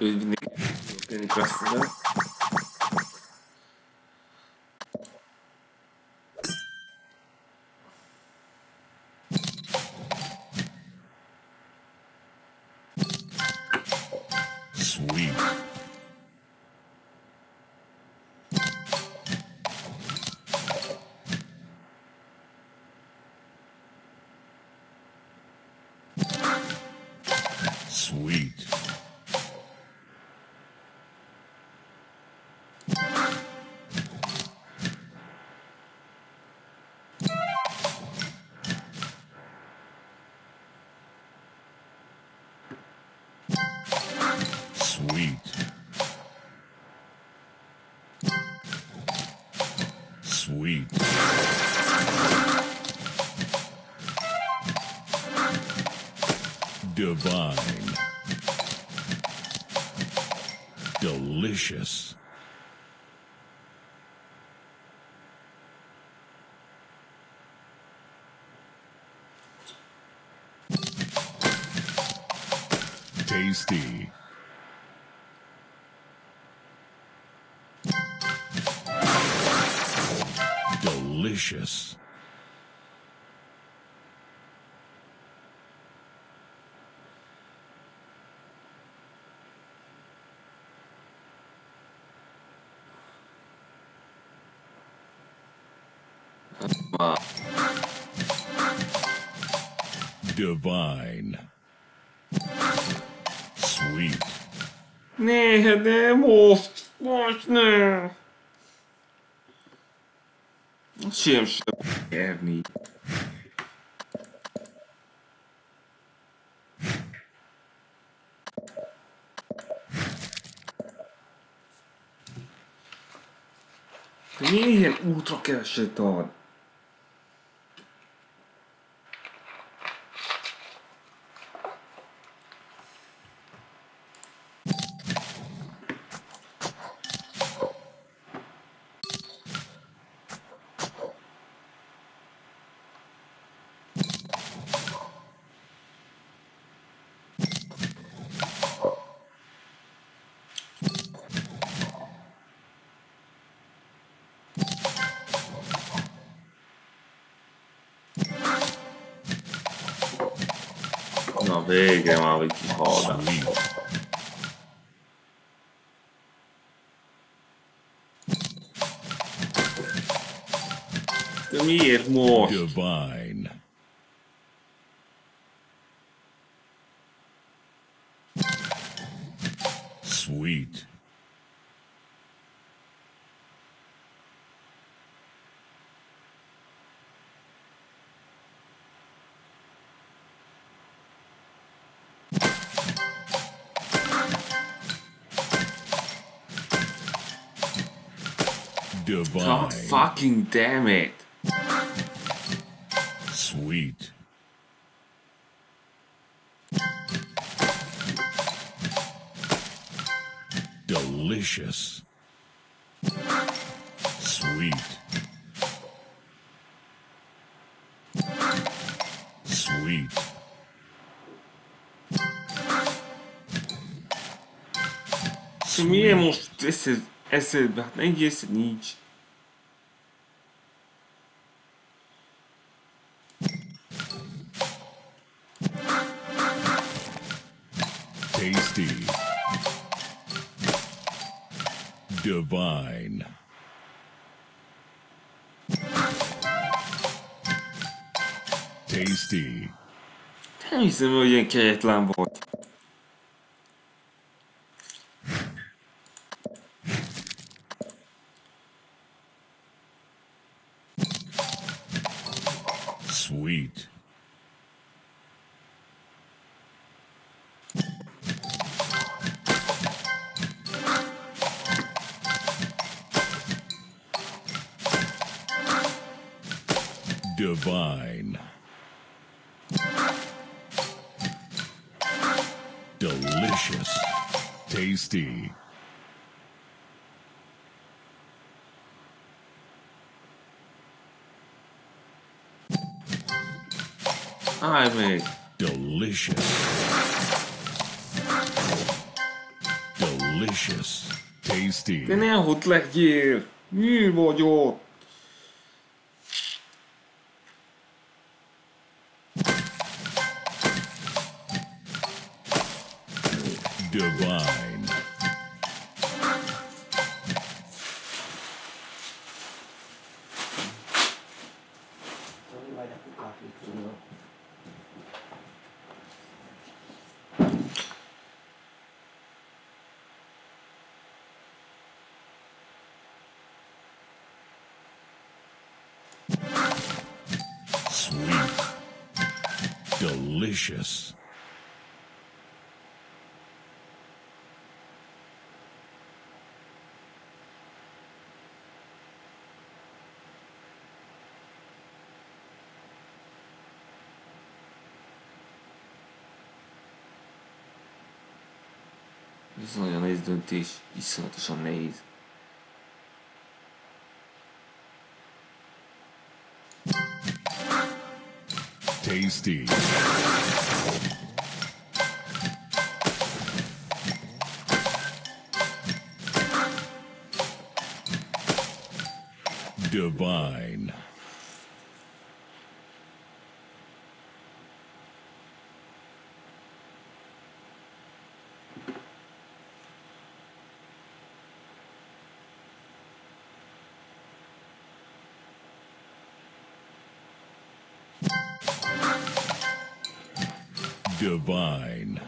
Evidente. Penetração. Sweet. Divine. Delicious. Tasty. Ma Divine. Sweet. Nie, nie mów głośno. Sem sem érni. Milyen útra keveset ad? Divine. God fucking damn it. Sweet. Delicious. Sweet. Sweet. To mi mów, esse, esse, nem esse Nietzsche. Tasty. Divine. Tasty. Nem hiszem, hogy ilyen kegyetlen volt. Tasty. Aj, mate. Delicious. Delicious. Tasty. De ne ott legyél! Mi vagy Delicious. Ez nagyon nehéz döntés. Iszonyatosan nehéz. Tasty. Divine. Divine.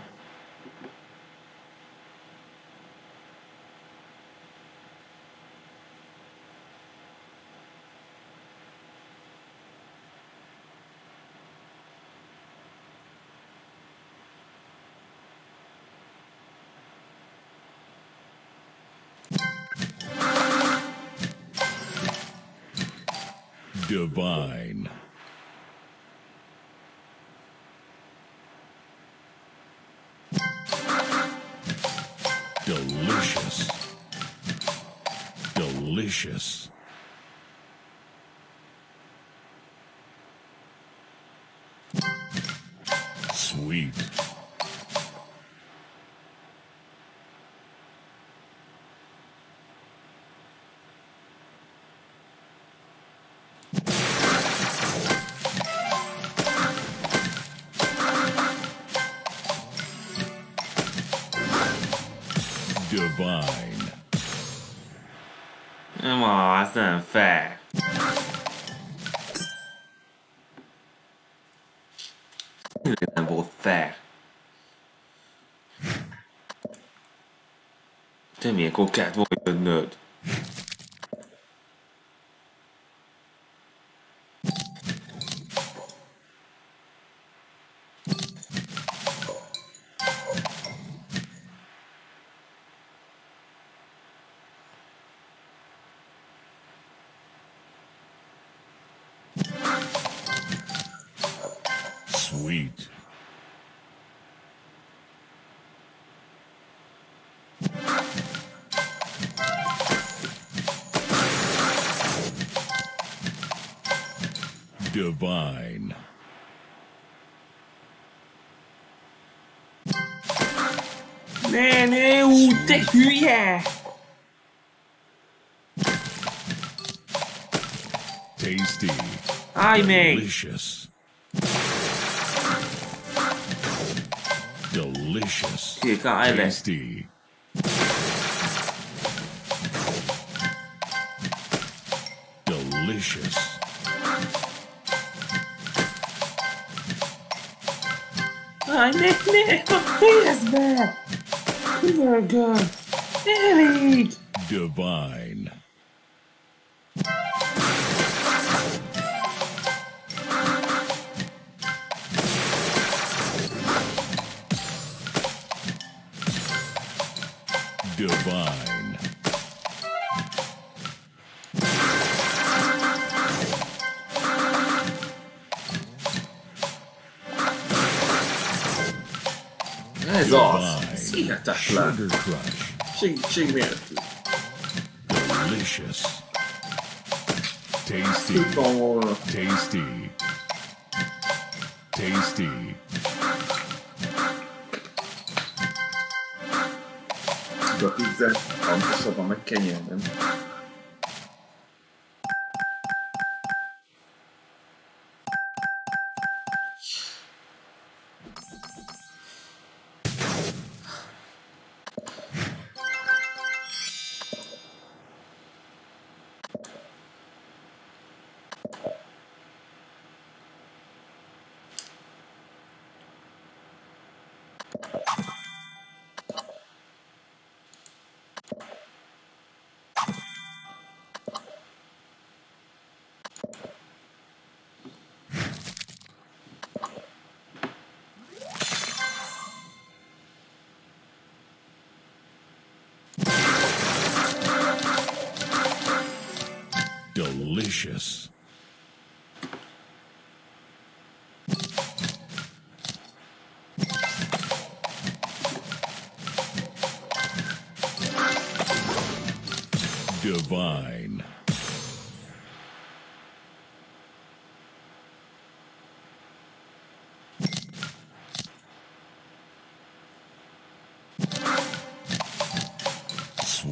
Divine. Delicious. Sweet. Divine. 干嘛？很废。你真不废。Te miért kokát vagy önnöd? Hülye! Tasty. Állj meg! Delicious. Delicious. Kék, állj le! Tasty. Delicious. Állj, ne, ne! Fejezd be! god. Elég! Divine. Divine. Ez az! Ez hihetetlen! Nélkül! Delicious. Tasty. Tudtam volna. Tasty. Tasty. a pizzát, pontosabban meg kenyér,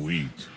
Sweet.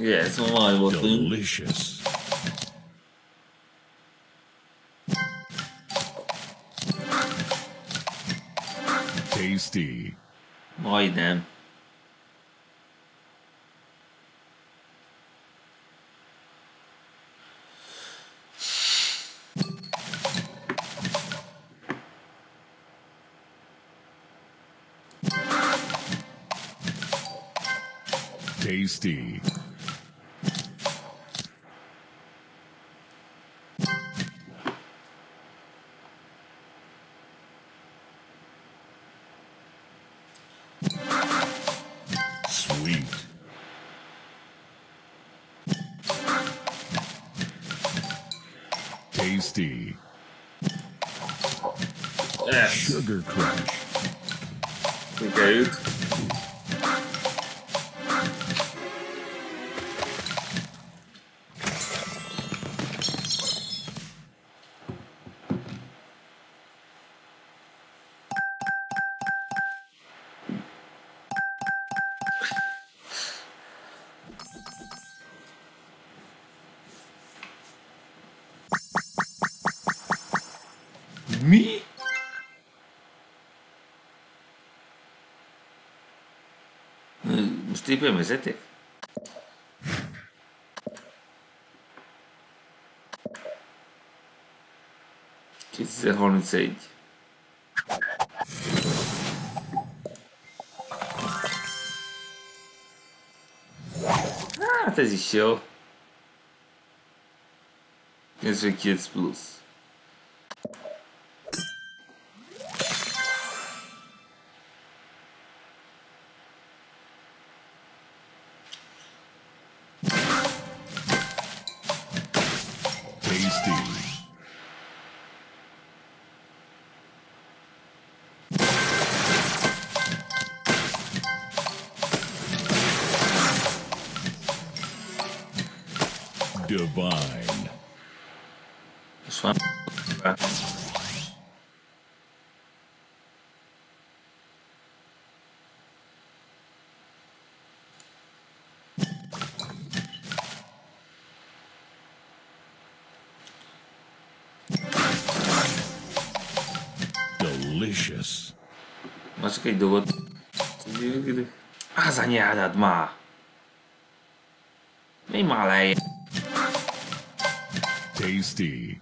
Yes, szóval voltunk. Delicious. Tasty. Majdnem. Tasty. Tasty. Yes. Sugar Crush. Sikerült. Most éppen vezetek? Kétezer-harmincegy. Hát ez is jó. 99 plusz. delicious. Mas Mačkej, dovod. A za ňádat má. Nejmalej. Tasty.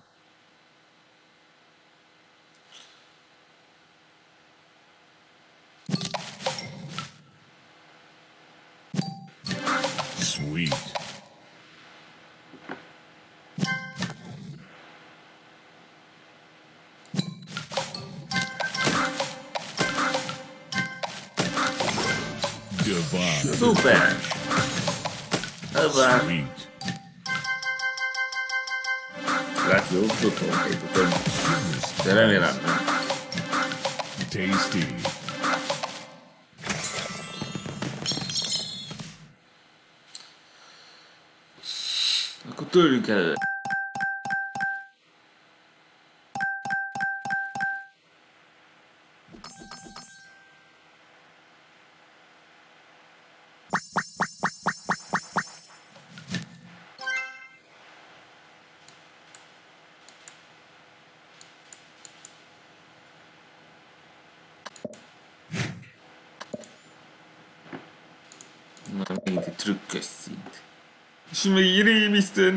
吧？篮球、足球可以不分，谁来没来？Tasty。Akkor tőlünk előtt. başıma gireyim işte.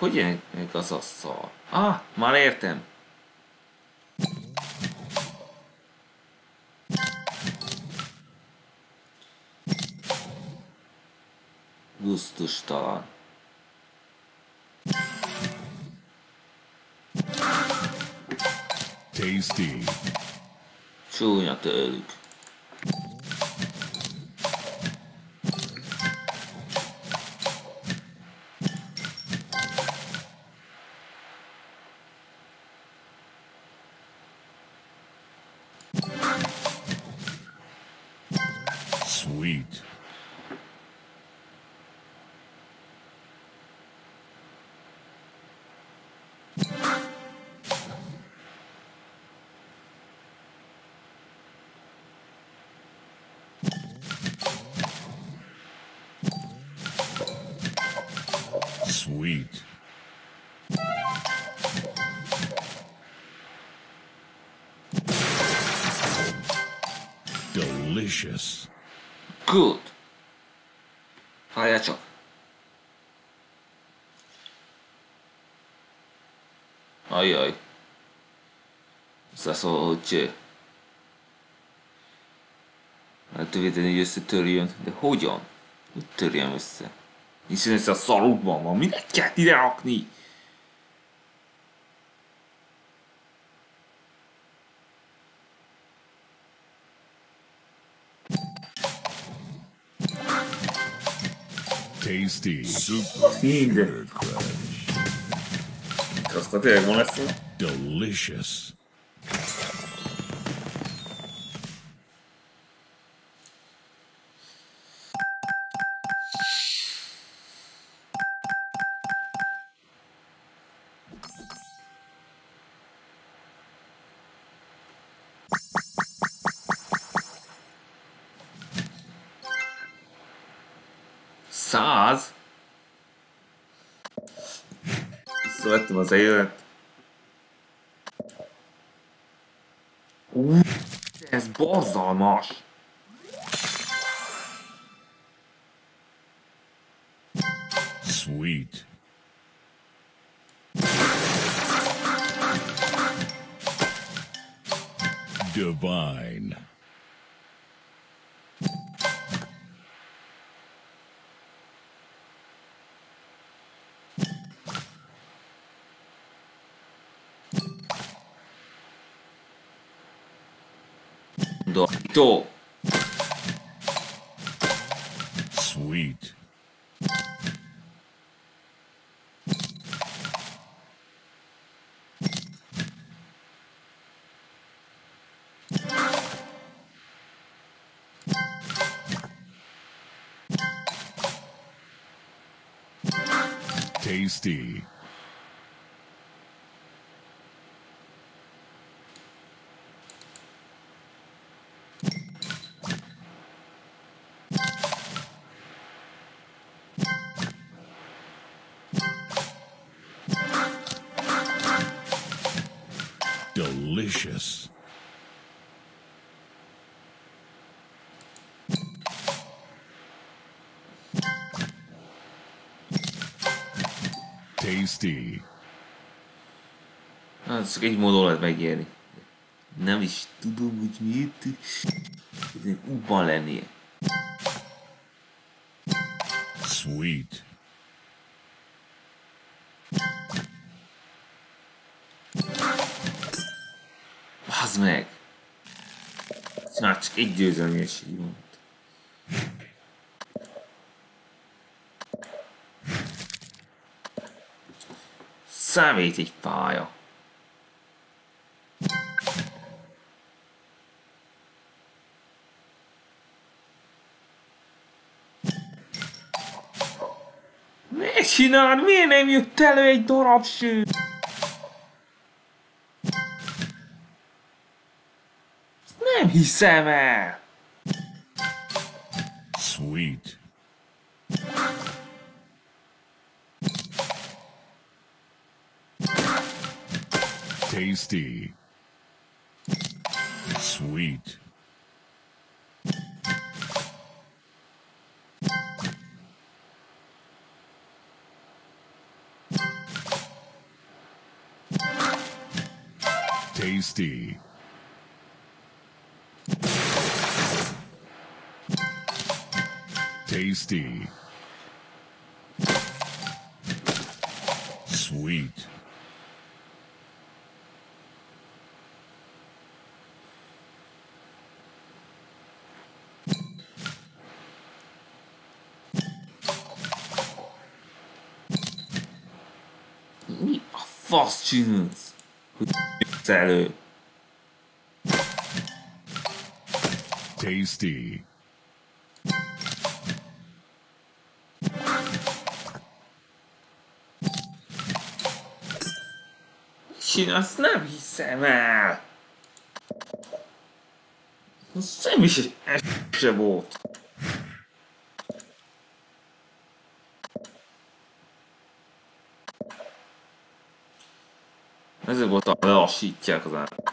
Hogy ennek az a szar? Ah, már értem. Gusztustalan. Tasty. Csúnya tőlük. Delicious. Good. Várjál csak. Ajaj. Hogy lehetővé tenni, hogy összetörjön. De hogyan? Hogy törjem össze? Hiszen ez a szarukban van. Minek kell ide rakni? Tasty. Super Sugar Crush. Aztán tényleg? Delicious. Visszavettem az élet. Ú, ez borzalmas! Sweet. Divine. Dorito. Sweet. Tasty. Delicious. Tasty. Hát csak egy módon lehet megélni. Nem is tudom, hogy miért. Útban lennie. Sweet. Csak egy győzelmi esély volt. Számít egy pálya. Miért csinálod? Miért nem jött elő egy darab ső? Nem hiszem el! Sweet. Tasty. Sweet. Tasty. Tasty. Sweet. Mi a fasz csinálsz? Hogy jössz elő? kicsin, azt nem hiszem el. Az semmi se, se volt. Ezért voltam, lelassítják az állat.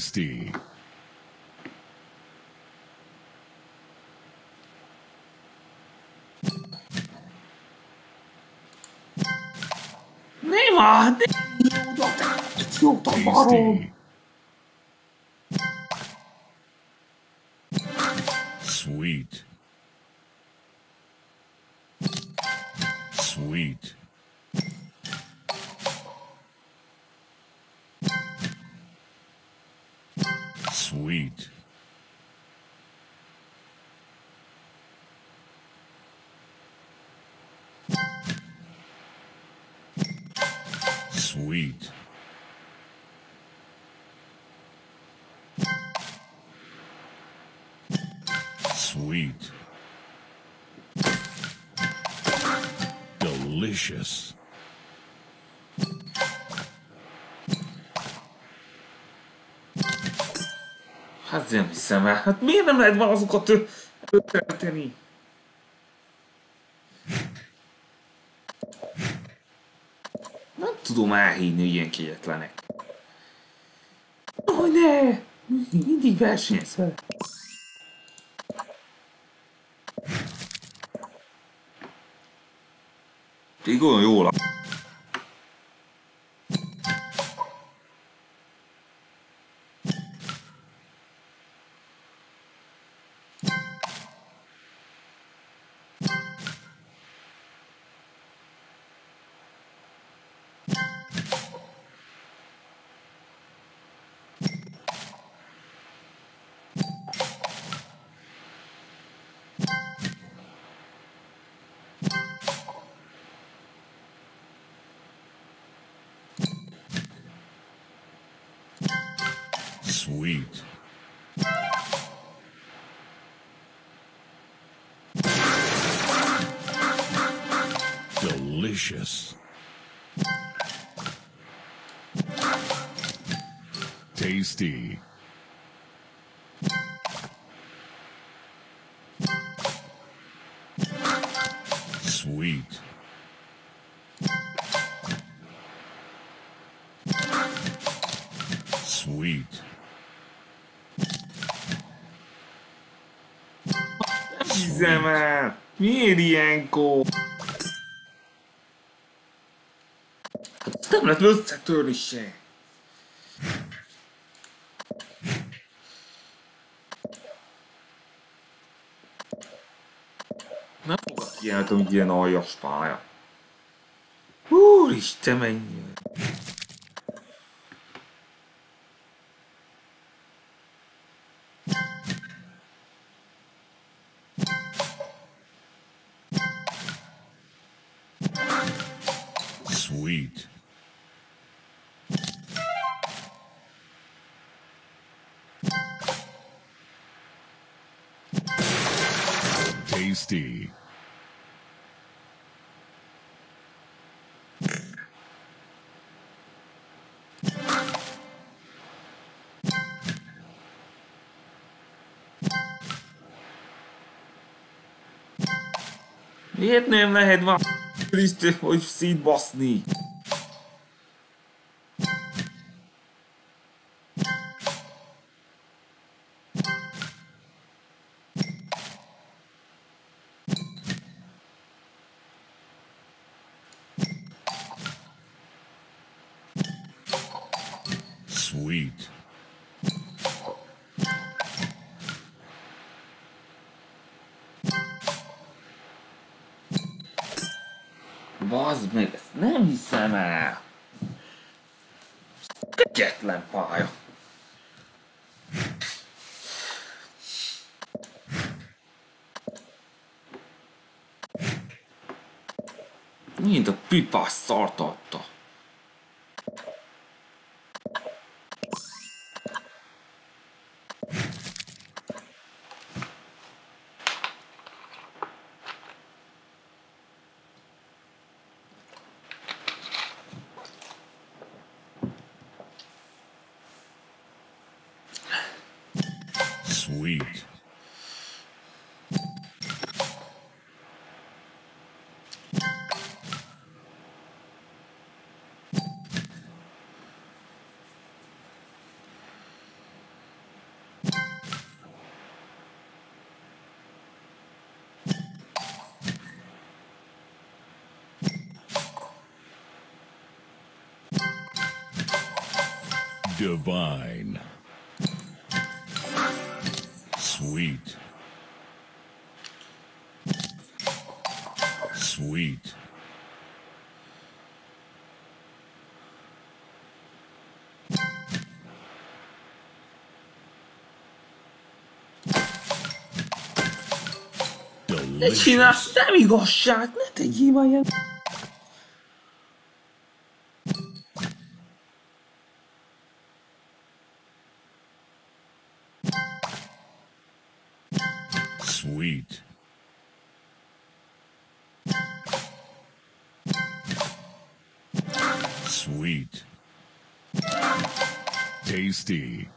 Tasty. Nem áll, nem jó, de Sweet. Sweet. Delicious. Hát nem hiszem el. Hát miért nem lehet valazokat ő- tudom elhinni, hogy ilyen kegyetlenek. Ó, oh, ne! Mindig versenyez vele. Így gondolom Sweet. Delicious. Tasty. El! Miért ilyenkor? Hát nem lehet összetörni se. Nem fogok kiálltam, hogy ilyen aljas pálya. Úristen, mennyi. Miért nem lehet már hogy szétbaszni? Kegyetlen pálya. Mint a pipás szart adta. Divine. Sweet. Sweet. Ne csinálsz, Delicious. nem igazság, ne tegyél már ilyen. Sweet. Sweet. Tasty.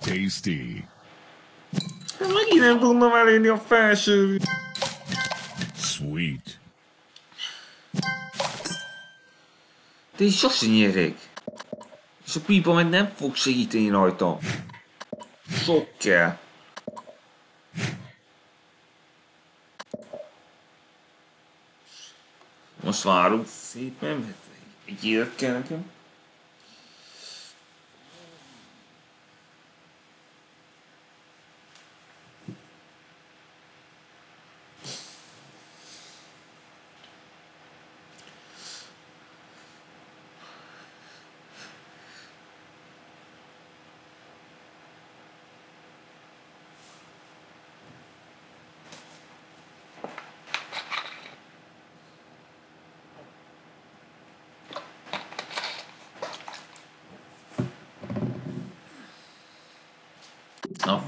Tasty. I'm lucky that blew nobody in fashion. Sweet. Det är Josh Erik. Så blir bara en näbbvuxen hit in i auto kell. Most várunk szépen, mert egy élet kell nekem.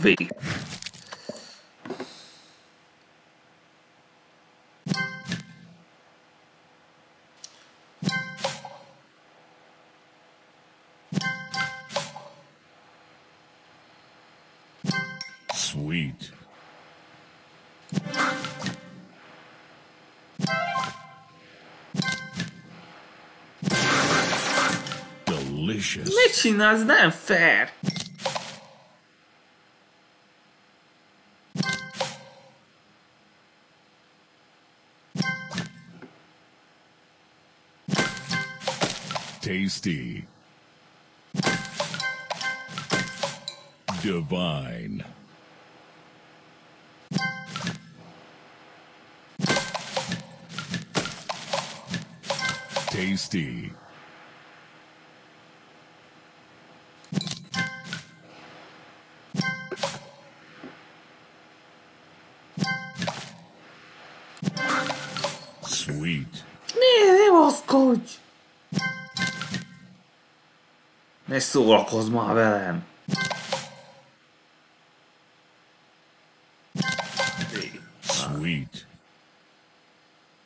Vég. Sweet. Delicious. Mit csinálsz? Nem fair! Tasty. Divine. Tasty. Ne szórakozz már velem! Sweet.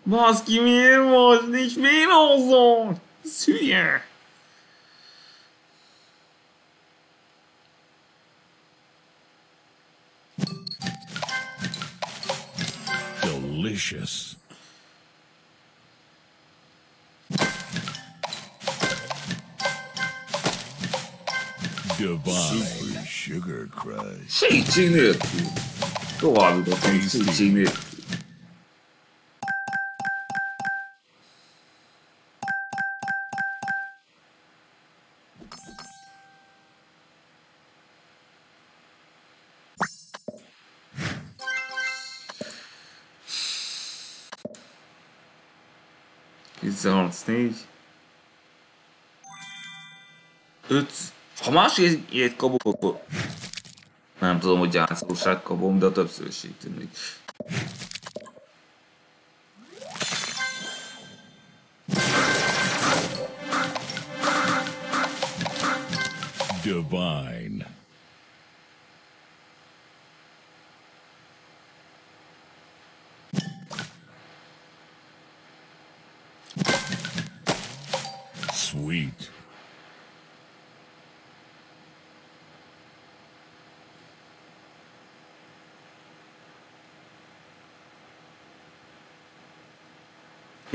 Baszki, miért most nincs vérozom? Ez hülye! Delicious. Divine. Sugar crush. Segítség nélkül! Tovább jutottam segítség nélkül. Tizenharc-négy. Öt. Ha más ilyet kapok, akkor nem tudom, hogy gyászolság kapom, de többször is így tűnik. Divine.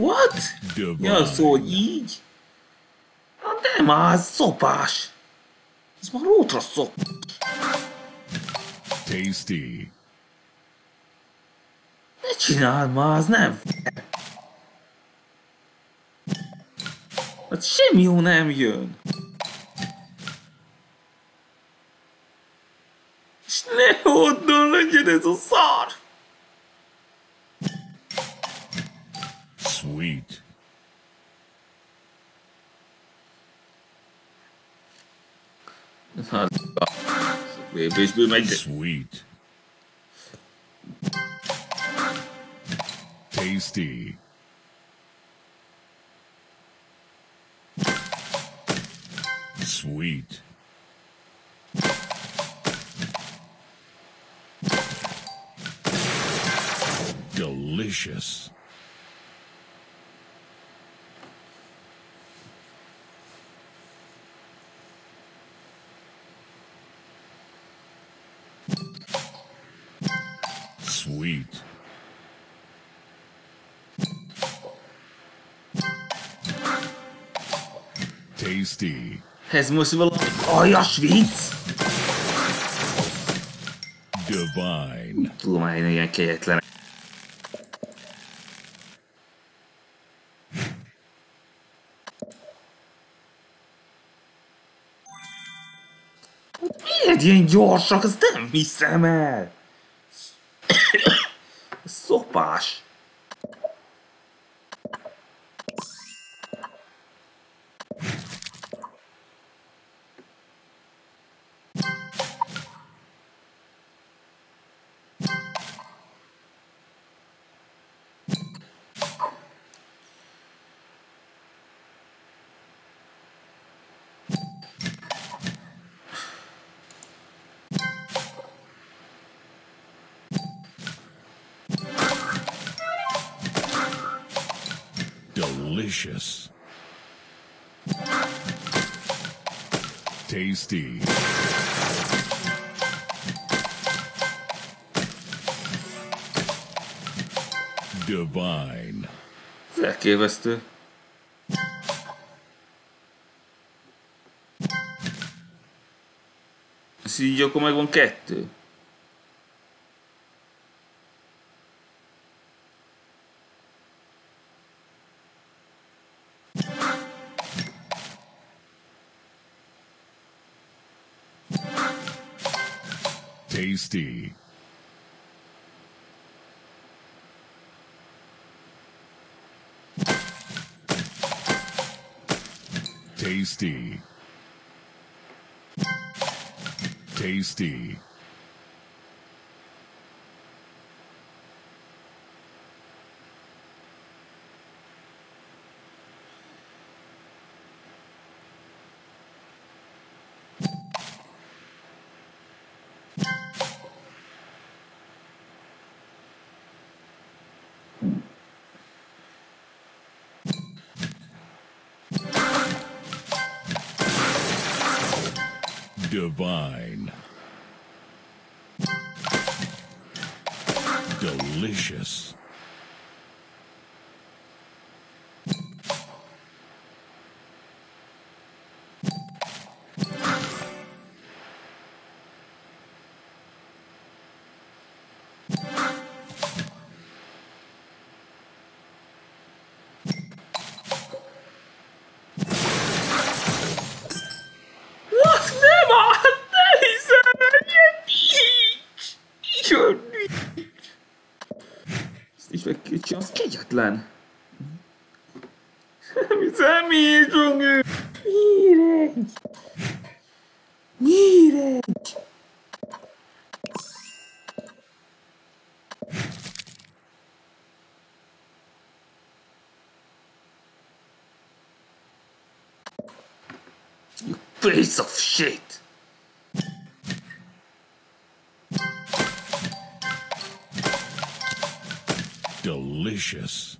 What? Divine. Mi az szó, hogy így? Hát nem az, szopás. Ez már rótra szop. Tasty. Ne csináld már, az nem. Hát semmi jó nem jön. És ne oddon legyen ez a szar! Sweet. Hát, Vébésből megy, de Sweet. Tasty. Sweet. Delicious. tasty. Ez most valami aljas vicc? Divine. Tudom, hogy ilyen kegyetlen. Hát miért ilyen gyorsak? Ez nem hiszem el! Szopás! Delicious. Tasty. Divine. Elképesztő. Ez így akkor meg van kettő. Tasty. Tasty. Divine. Delicious. Csinálni, az kegyetlen! Nem hiszem, miért van ő? Nyíregy! Nyíregy! You piece of shit! Delicious.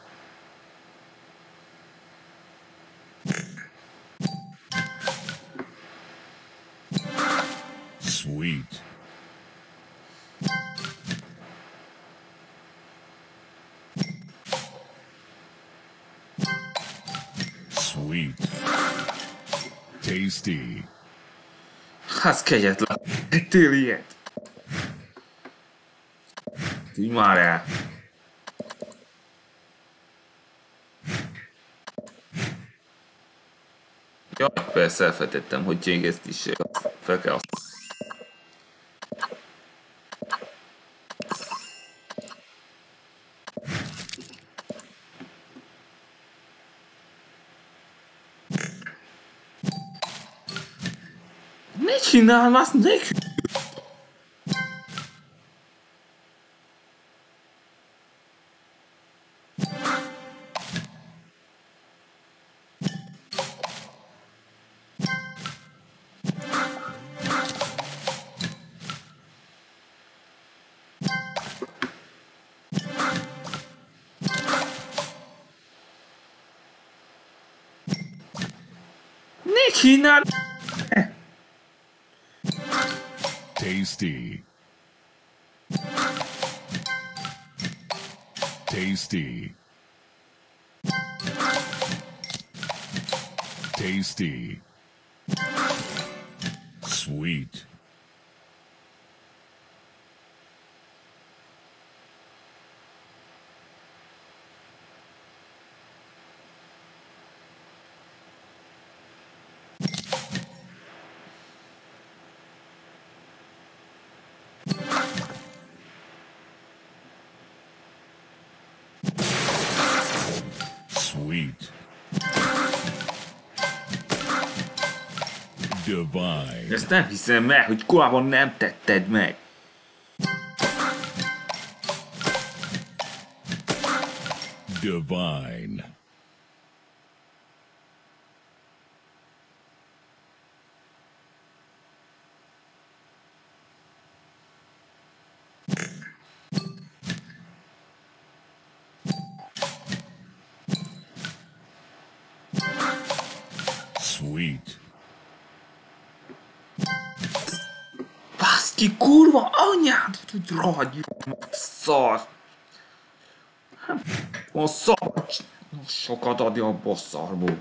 Hát kegyetlen. Tél ilyet. Tűj már el. Ja, persze elfetettem, hogy gyengeztisség. Fel kell azt. Original war es nicht. China Tasty. Tasty. Tasty. Sweet. Divine. Ezt nem hiszem el, hogy korábban nem tetted meg. Divine. Baszki, kurva anyád, hogy rohadjon, szar. A szar, sokat adja a szarból.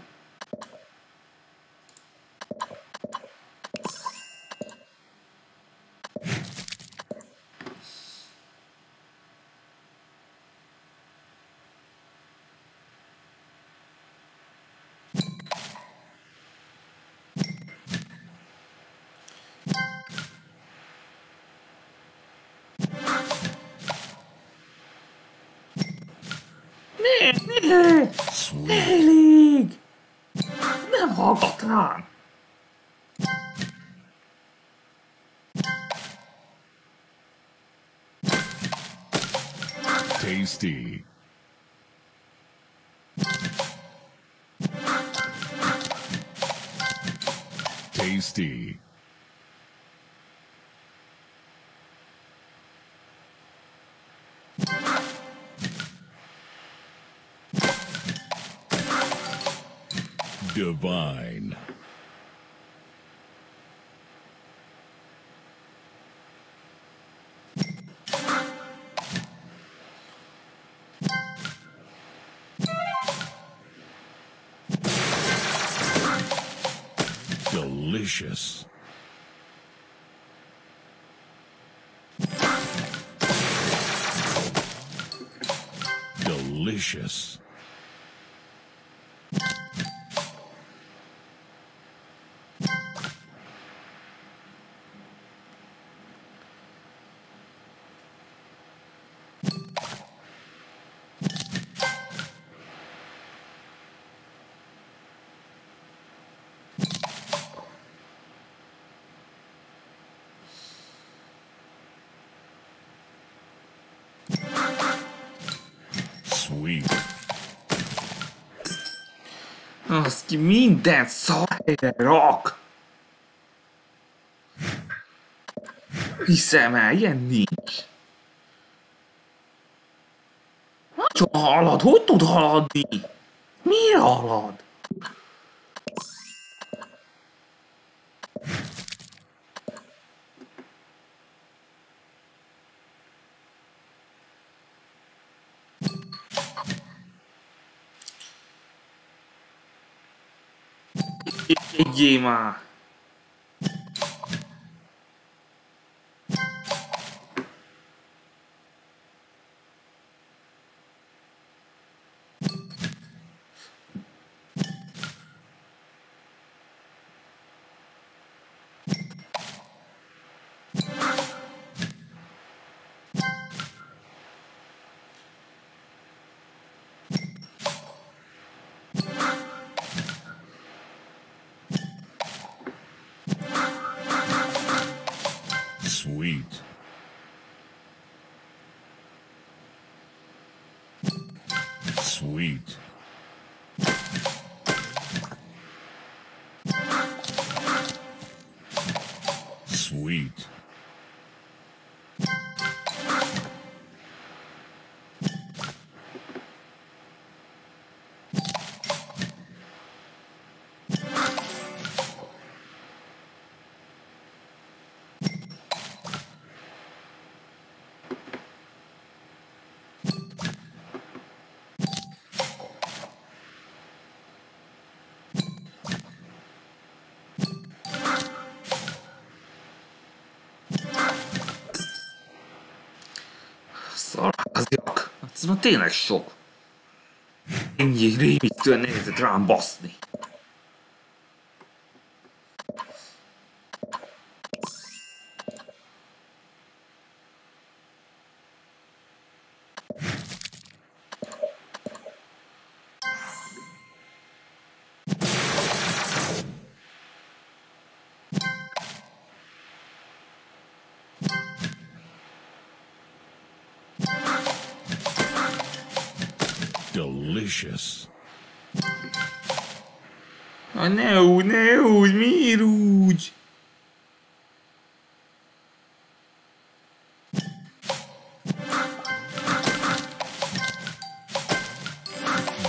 Tasty. Tasty. Divine. Delicious. Delicious. Az ki minden szar helyre rak. Hiszem el, ilyen nincs. Hogy halad? Hogy tud haladni? Miért halad? 知嘛？Sweet. Sweet. az jak. Hát ez már tényleg sok. Ennyi rémisztően nehéz rám baszni.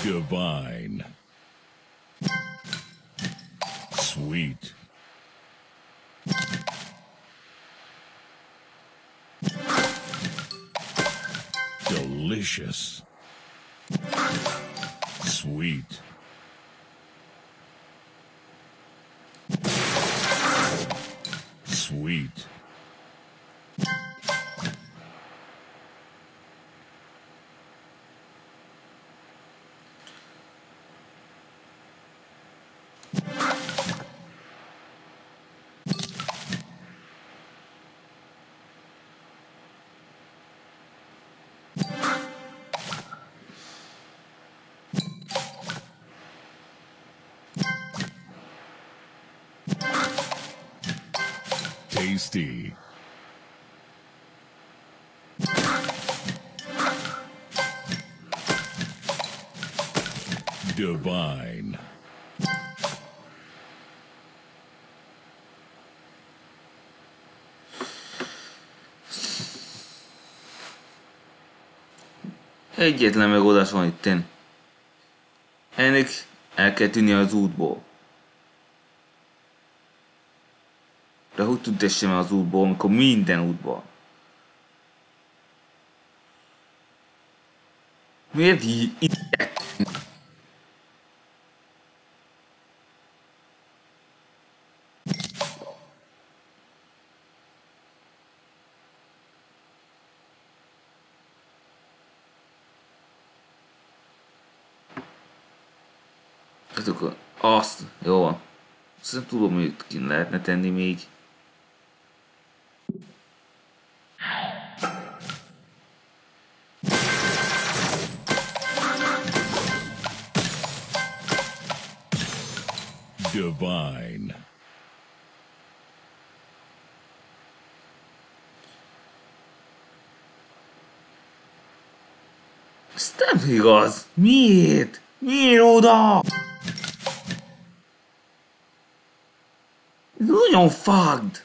Divine. Sweet. Delicious. Sweet. Sweet. Tasty. Divine. Egyetlen megoldás van itten. Ennek el kell tűnni az útból. De hogy tud tessem el az útból, amikor minden útból? Miért így? így- Hát akkor azt, jó van. Nem tudom, hogy ki lehetne tenni még. Nem igaz. Miért? Miért oda? Ez nagyon fagd.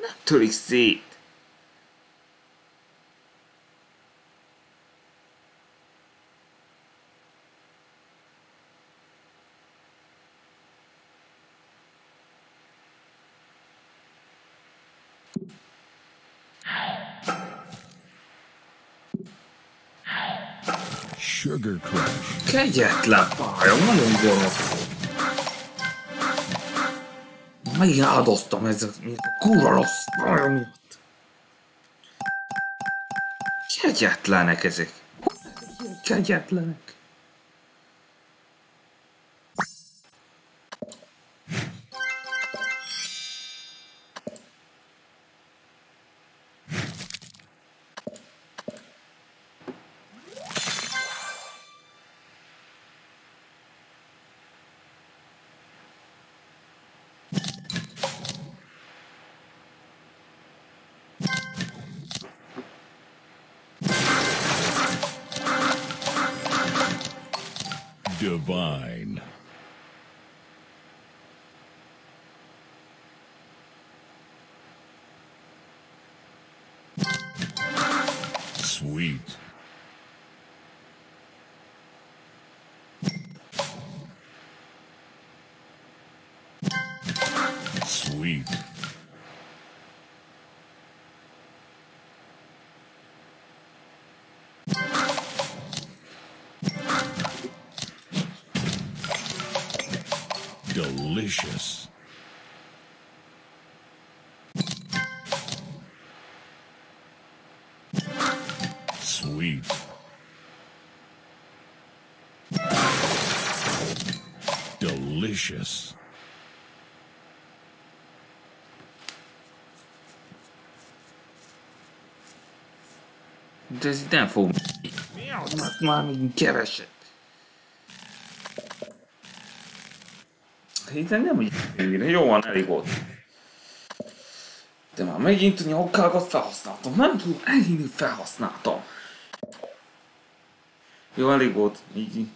Nem törik szét. Sugar Crush. Kegyetlen pálya, nagyon gonosz. Megint áldoztam ezzel a kurva rossz pálya miatt. Kegyetlenek ezek. Kegyetlenek. Divine. Sweet. Sweet. delicious. Sweet. Delicious. Does that for me? Mamma, give a shit. Héten nem úgy végre. Jó van, elég volt. De már megint a nyolkkákat felhasználtam. Nem tudom elhinni, felhasználtam. Jó, elég volt. Így, így.